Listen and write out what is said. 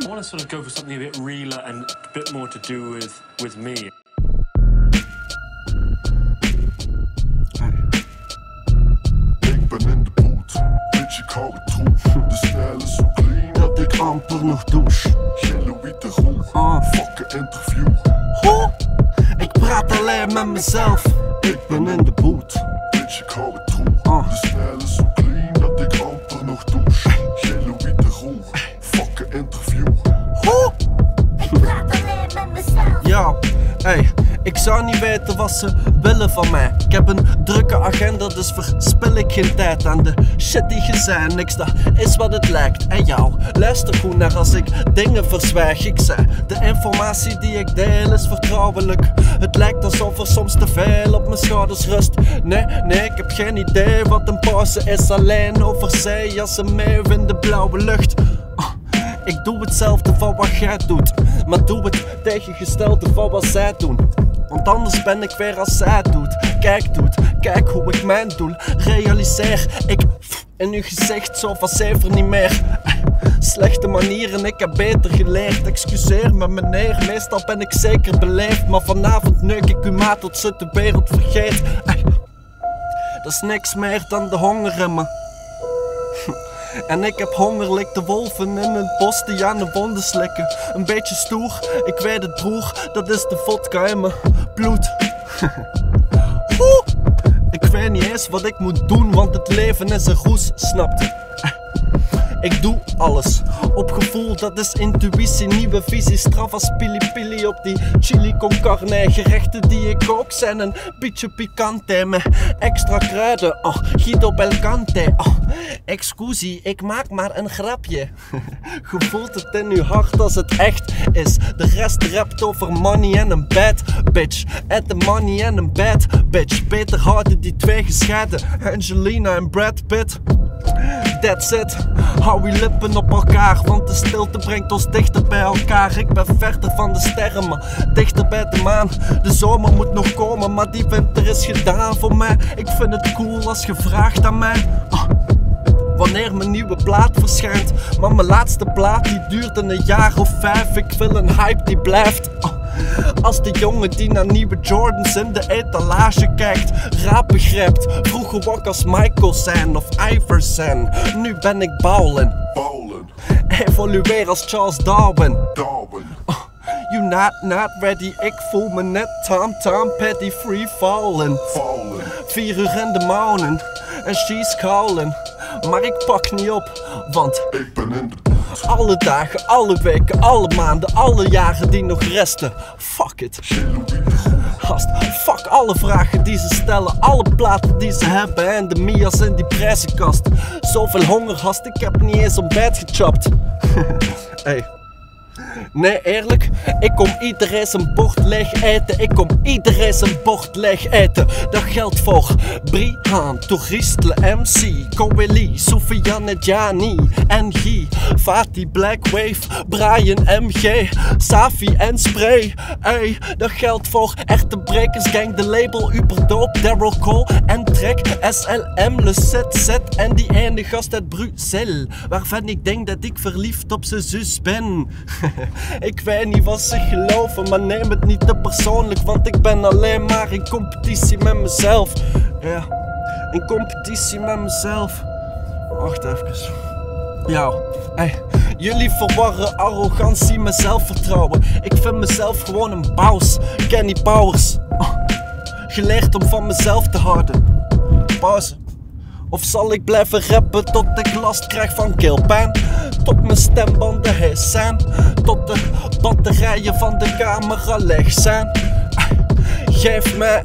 I want to sort of go for something a bit realer and a bit more to do with with me. Ik ben in de boot, beetje koude troep. De stijl is zo clean Dat ik amper nog douche. Gele witte roe, Ah. fucking interview. Ho! Ik praat alleen met mezelf. Ik ben in de boot. Beetje koude troep. Ah. De stijl is zo hey, ik zou niet weten wat ze willen van mij. Ik heb een drukke agenda, dus verspil ik geen tijd aan de shit die je zei. Niks, dat is wat het lijkt. En jou, luister goed naar als ik dingen verzwijg. Ik zei, de informatie die ik deel is vertrouwelijk. Het lijkt alsof er soms te veel op mijn schouders rust. Nee, nee, ik heb geen idee wat een pauze is. Alleen over zee als een meeuw in de blauwe lucht. Ik doe hetzelfde van wat jij doet, maar doe het tegengestelde van wat zij doen. Want anders ben ik weer als zij doet. Kijk, doet, kijk hoe ik mijn doel realiseer. Ik in uw gezicht zo van zever niet meer. Slechte manieren, ik heb beter geleerd. Excuseer me, meneer, meestal ben ik zeker beleefd. Maar vanavond neuk ik uw maat tot ze de wereld vergeet. Dat is niks meer dan de honger in me. En ik heb honger, lik de wolven in het bos die aan de wonden slikken. Een beetje stoer, ik weet het broer, dat is de vodka in mijn bloed. Ik weet niet eens wat ik moet doen, want het leven is een roes, snapt ik doe alles op gevoel, dat is intuïtie, nieuwe visie. Straf als pili op die chili con carne. Gerechten die ik ook zijn een beetje picante met extra kruiden. Oh, Guido Belcante. Oh, excusie, ik maak maar een grapje. Je voelt het in je hart als het echt is. De rest rapt over money en een bad bitch. At the money en een bad bitch. Beter houden die twee gescheiden. Angelina en Brad Pitt. That's it. Hou je lippen op elkaar, want de stilte brengt ons dichter bij elkaar. Ik ben verder van de sterren, maar dichter bij de maan. De zomer moet nog komen, maar die winter is gedaan voor mij. Ik vind het cool als je vraagt aan mij. Ah, Wanneer mijn nieuwe plaat verschijnt. Maar mijn laatste plaat die duurde een jaar of vijf. Ik wil een hype die blijft. Ah, Als de jongen die naar nieuwe Jordans in de etalage kijkt, raap begrijpt. Vroeger wou als Michael zijn of Iverson. Nu ben ik Bowlen. Bowlen, Evolueer als Charles Darwin. Darwin. You not, not ready, ik voel me net Tom Tom Petty free fallen. Fallen, Vier uur in de morning en she's calling. Maar ik pak niet op, want ik ben in de. Alle dagen, alle weken, alle maanden, alle jaren die nog resten. Fuck it. Gast, fuck alle vragen die ze stellen, alle platen die ze hebben en de Mia's in die prijzenkast. Zoveel honger hast, ik heb niet eens ontbijt gechopt. hey. Nee, eerlijk, ik kom iedereen zijn bord leeg eten. Ik kom iedereen zijn bord leeg eten. Dat geldt voor Brihan, Toeristle, MC, Coeli, Soufiane Jani, NG, Fatih, Blackwave, Brian MG, Safi en Spray. Ey, dat geldt voor echte brekers, gang, de label, Uberdoop, Daryl Cole en Trek, SLM, Le ZZ en die ene gast uit Bruxelles, waarvan ik denk dat ik verliefd op zijn zus ben. ik weet niet wat ze geloven, maar neem het niet te persoonlijk, want ik ben alleen maar in competitie met mezelf. Ja, in competitie met mezelf. Wacht even. Ja, hey, jullie verwarren arrogantie met zelfvertrouwen. Ik vind mezelf gewoon een baus. Kenny Powers. Oh, geleerd om van mezelf te houden. Pauze. Of zal ik blijven rappen tot ik last krijg van keelpijn? Tot mijn stembanden hees zijn. Tot de batterijen van de camera leeg zijn. Geef mij